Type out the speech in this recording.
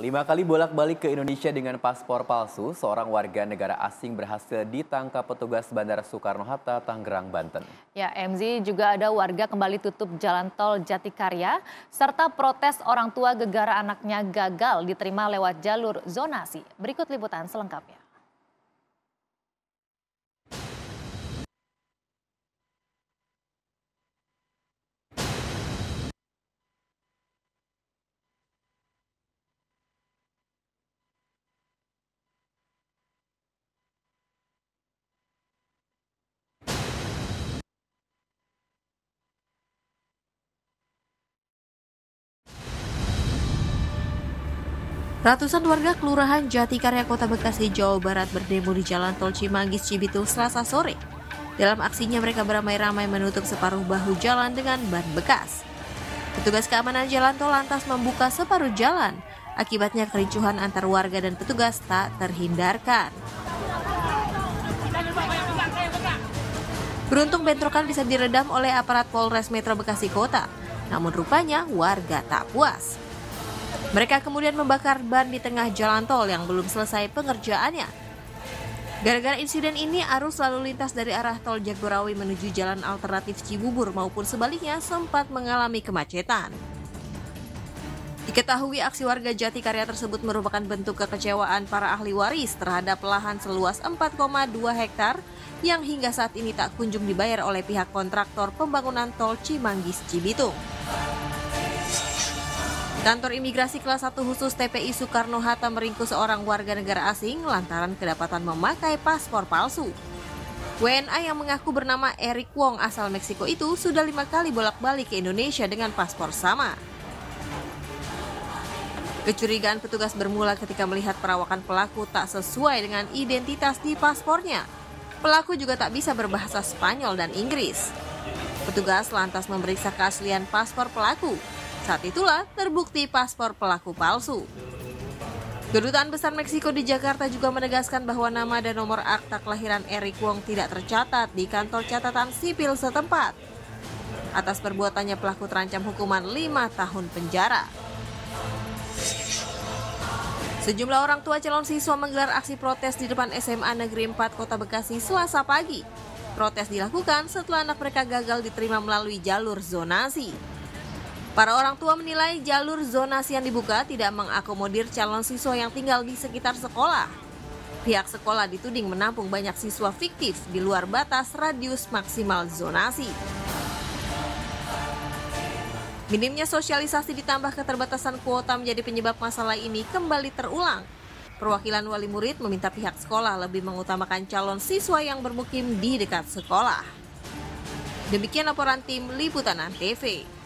Lima kali bolak-balik ke Indonesia dengan paspor palsu, seorang warga negara asing berhasil ditangkap petugas Bandara Soekarno-Hatta, Tangerang, Banten. Ya, MZ juga ada warga kembali tutup jalan tol Jatikarya, serta protes orang tua gegara anaknya gagal diterima lewat jalur zonasi. Berikut liputan selengkapnya. Ratusan warga Kelurahan Jatikarya Kota Bekasi, Jawa Barat berdemo di Jalan Tol Cimanggis Cibitung Selasa sore. Dalam aksinya mereka beramai-ramai menutup separuh bahu jalan dengan ban bekas. Petugas keamanan jalan tol lantas membuka separuh jalan. Akibatnya kericuhan antar warga dan petugas tak terhindarkan. Beruntung bentrokan bisa diredam oleh aparat Polres Metro Bekasi Kota. Namun rupanya warga tak puas. Mereka kemudian membakar ban di tengah jalan tol yang belum selesai pengerjaannya. Gara-gara insiden ini, arus lalu lintas dari arah tol Jagorawi menuju jalan alternatif Cibubur maupun sebaliknya sempat mengalami kemacetan. Diketahui aksi warga Jatikarya tersebut merupakan bentuk kekecewaan para ahli waris terhadap lahan seluas 4,2 hektar yang hingga saat ini tak kunjung dibayar oleh pihak kontraktor pembangunan tol Cimanggis Cibitung. Kantor Imigrasi Kelas 1 khusus TPI Soekarno-Hatta meringkus seorang warga negara asing lantaran kedapatan memakai paspor palsu. WNA yang mengaku bernama Eric Wong asal Meksiko itu sudah lima kali bolak-balik ke Indonesia dengan paspor sama. Kecurigaan petugas bermula ketika melihat perawakan pelaku tak sesuai dengan identitas di paspornya. Pelaku juga tak bisa berbahasa Spanyol dan Inggris. Petugas lantas memeriksa keaslian paspor pelaku saat itulah terbukti paspor pelaku palsu. Kedutaan Besar Meksiko di Jakarta juga menegaskan bahwa nama dan nomor akta kelahiran Eric Wong tidak tercatat di kantor catatan sipil setempat. Atas perbuatannya pelaku terancam hukuman 5 tahun penjara. Sejumlah orang tua calon siswa menggelar aksi protes di depan SMA Negeri 4 Kota Bekasi Selasa pagi. Protes dilakukan setelah anak mereka gagal diterima melalui jalur zonasi. Para orang tua menilai jalur zonasi yang dibuka tidak mengakomodir calon siswa yang tinggal di sekitar sekolah. Pihak sekolah dituding menampung banyak siswa fiktif di luar batas radius maksimal zonasi. Minimnya sosialisasi ditambah keterbatasan kuota menjadi penyebab masalah ini kembali terulang. Perwakilan wali murid meminta pihak sekolah lebih mengutamakan calon siswa yang bermukim di dekat sekolah. Demikian laporan tim Liputan TV.